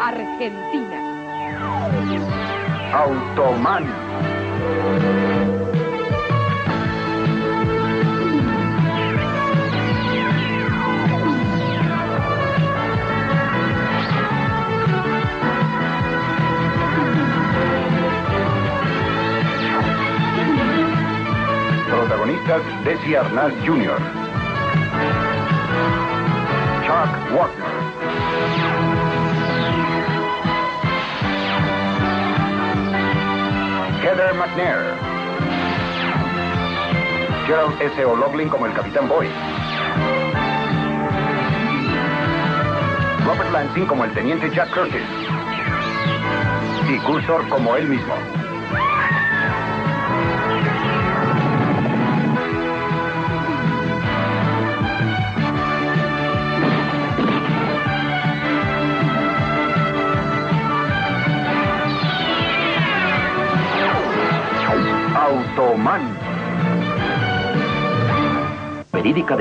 Argentina. Automan. Protagonistas Desi Arnaz Jr. Chuck Wagner. McNair. Gerald S. O'Loughlin como el Capitán Boy. Robert Lansing como el Teniente Jack Curtis. Y Cursor como él mismo. Automan. Verídica de